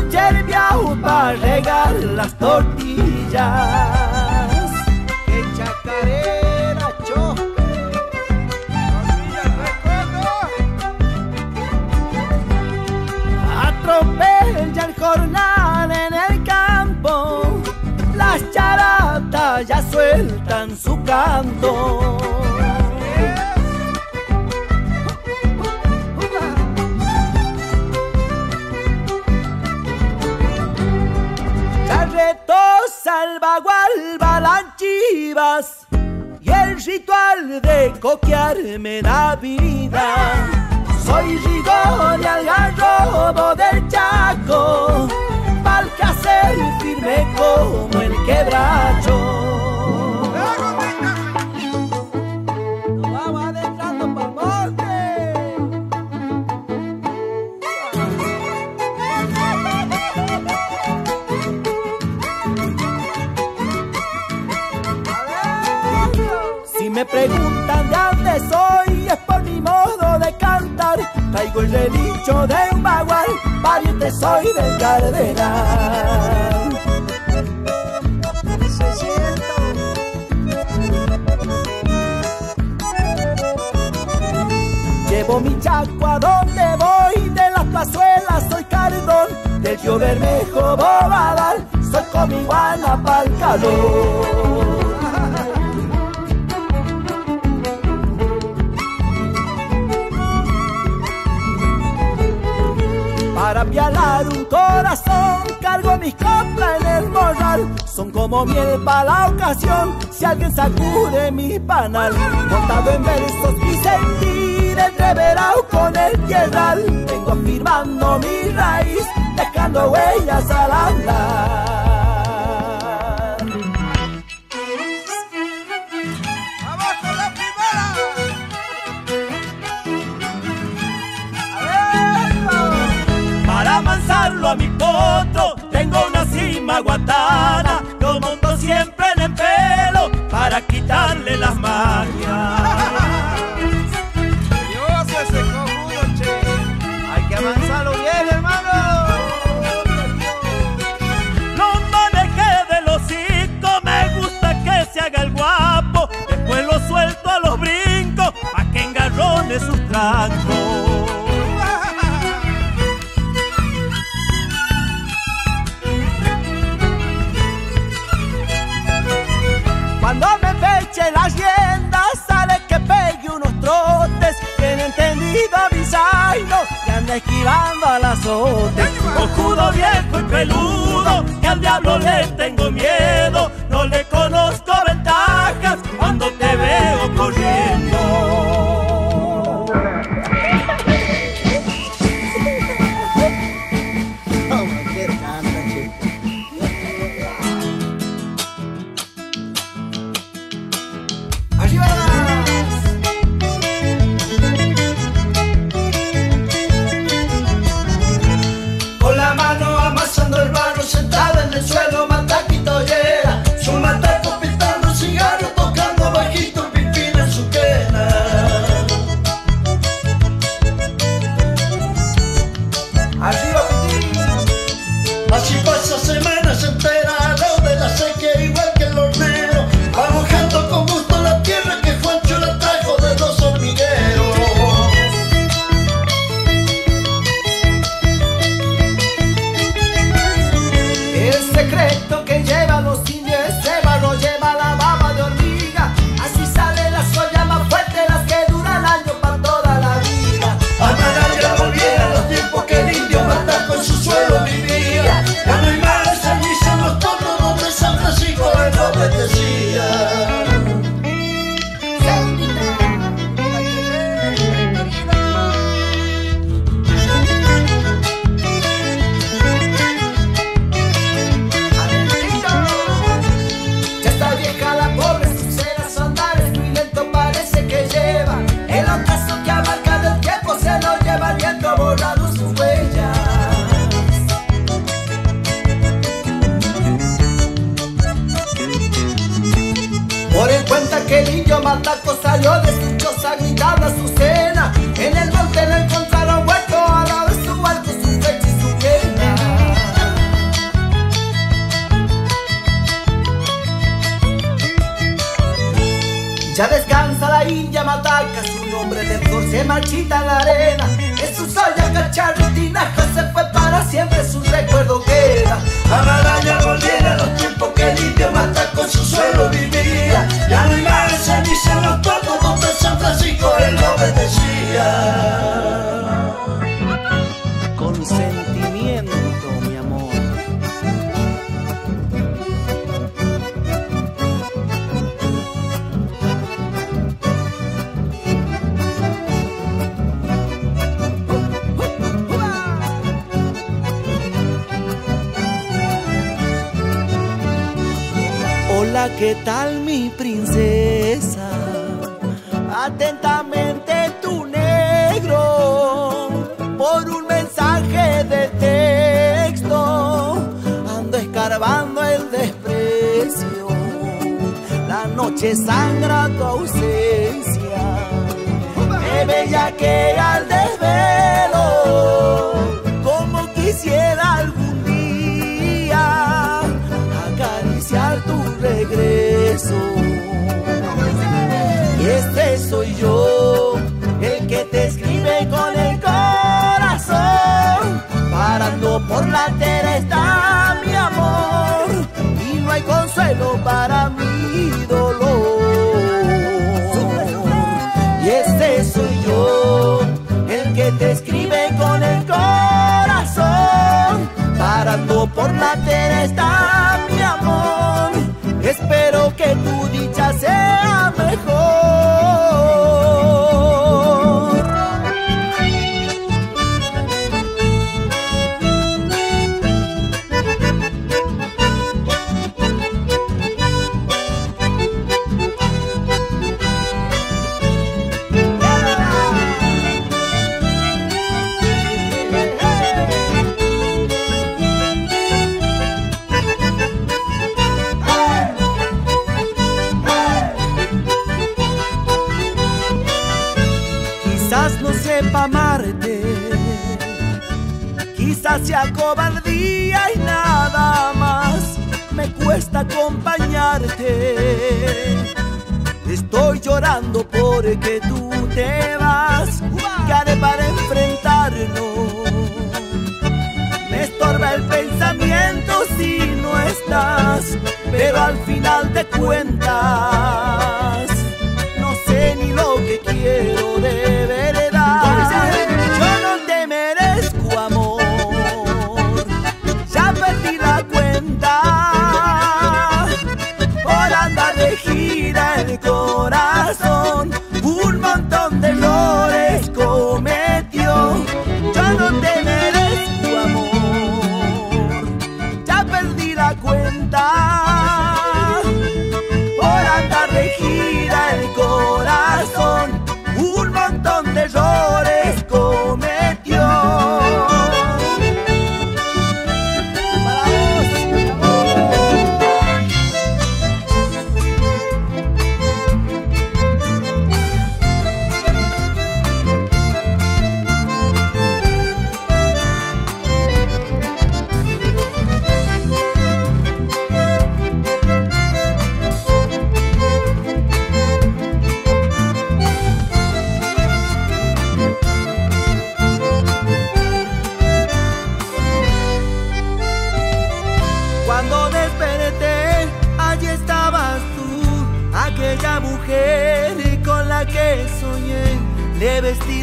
cambiado para regar las tortillas. ¡Qué chacarera, choque! Atropella el jornal en el campo, las charatas ya sueltan su canto. Salvaguarda las chivas y el ritual de coquear me da vida. Soy rigor y algarrobo del Chaco, pa'l hacer firme como el quebracho. Me preguntan de dónde soy, es por mi modo de cantar. Traigo el relicho de un bagual, pariente soy del cardenal. Llevo mi chaco a donde voy, de las plazuelas soy cardón, del río Bermejo bobadal, soy como iguana pa'l calor. Para pialar un corazón. Cargo mis coplas en el morral. Son como miel para la ocasión. Si alguien sacude mi panal Montado en versos y sentir entreverado con el tierral Vengo afirmando mi raíz dejando huellas al andar cima guatana, lo monto siempre en el pelo para quitarle las mañas. Anda esquivando al azote. Cojudo viejo y peludo que al diablo le tengo miedo. No le sus huellas. Por el cuenta que el indio Mataco salió de su choza gritando a su cena. En el monte lo encontraron muerto a la vez su barco, su fecha y su pena. Ya descansa la india Mataca, su nombre de flor se marchita en la arena. En sus ollas Atentamente tu negro por un mensaje de texto. Ando escarbando el desprecio. La noche sangra tu ausencia. Me bella que al desvelo. Como quisiera algún día acariciar tu regreso. Este soy yo, el que te escribe con el corazón. Parando por la tierra porque tú te vas, ¿qué haré para enfrentarnos? Me estorba el pensamiento si no estás, pero al final de cuentas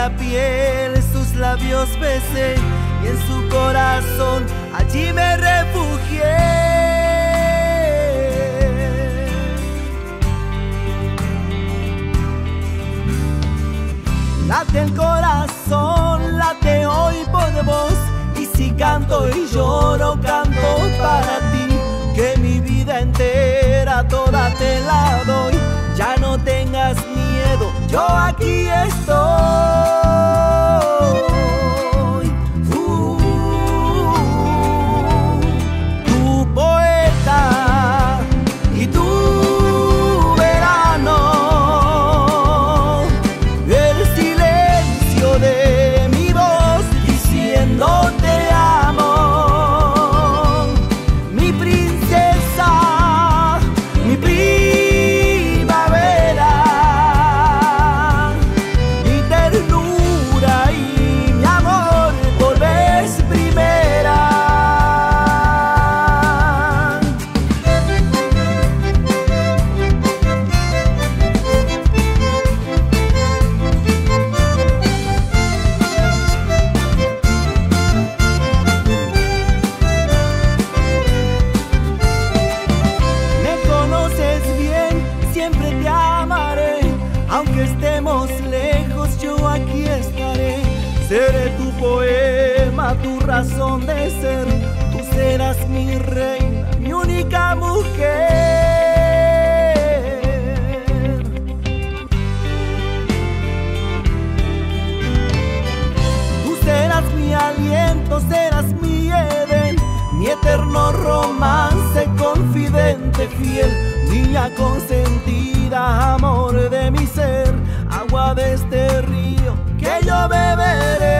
la piel, sus labios besé y en su corazón allí me refugié. Late el corazón, late hoy por vos. Y si canto y lloro, canto para ti. Que mi vida entera toda te la doy. Ya no tengas miedo, yo aquí estoy. te amaré, aunque estemos lejos yo aquí estaré, seré tu poema, tu razón de ser, tú serás mi reina, mi única mujer. Tú serás mi aliento, serás mi Eden, mi eterno romance, confidente, fiel, niña consentida amor de mi ser, agua de este río que yo beberé.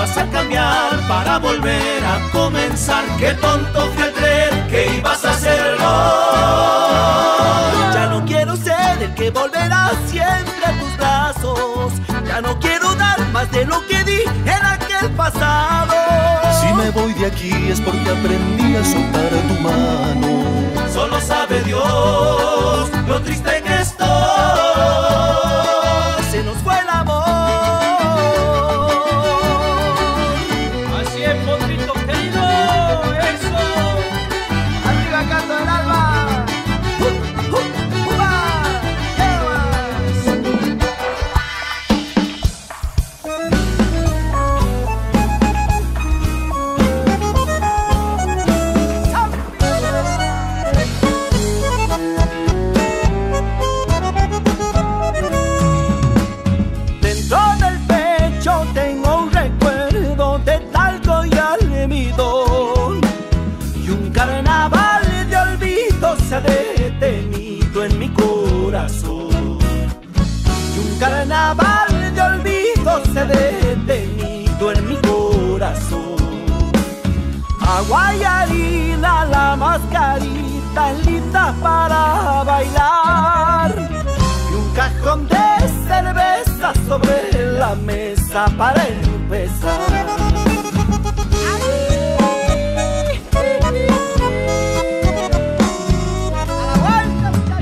ibas a cambiar para volver a comenzar. Qué tonto fui al creer que ibas a hacerlo. Ya no quiero ser el que volverá siempre a tus brazos. Ya no quiero dar más de lo que di en aquel pasado. Si me voy de aquí es porque aprendí a soltar tu mano solo sabe Dios lo triste que estoy. Para bailar. Y un cajón de cerveza sobre la mesa para empezar.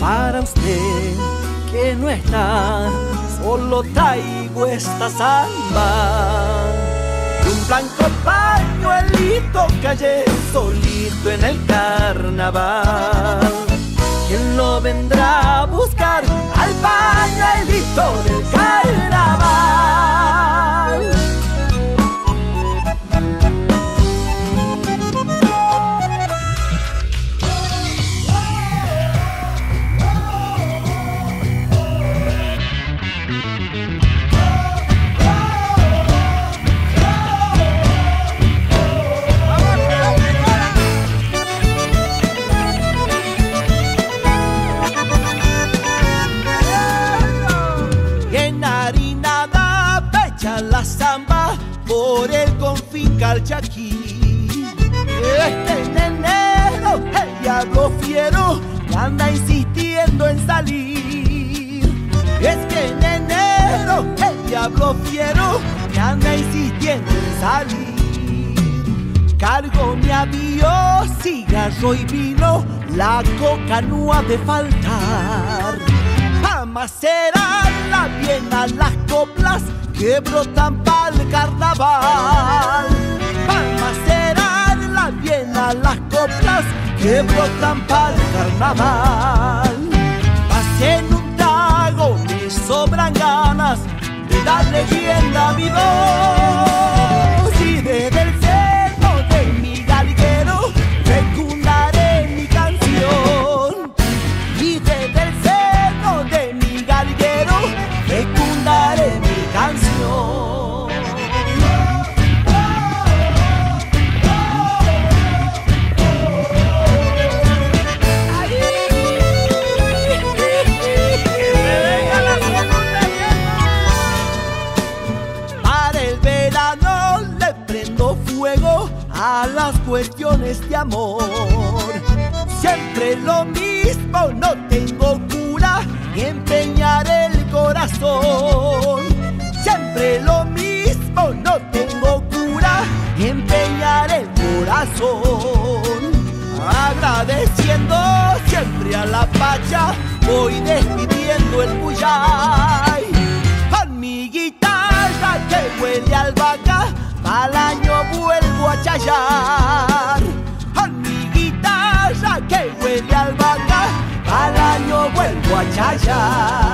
Para usted que no está solo traigo esta samba y un blanco pañuelito que ayer solito en el carnaval. ¿Quién lo vendrá a buscar al pañuelito del carnaval? El diablo fiero anda insistiendo en salir. Cargo mi avión, cigarro y vino, la coca no ha de faltar. Amacerarla bien a las coplas que brotan para el carnaval. Amacerarla bien a las coplas que brotan para el carnaval. Pasen darle leyenda a Lo mismo, no tengo cura y empeñar el corazón. Siempre lo mismo, no tengo cura y empeñar el corazón. Agradeciendo siempre a la pacha, voy despidiendo el puyay. Con mi guitarra que huele a albahaca, al año vuelvo a chayar. A albahaca, al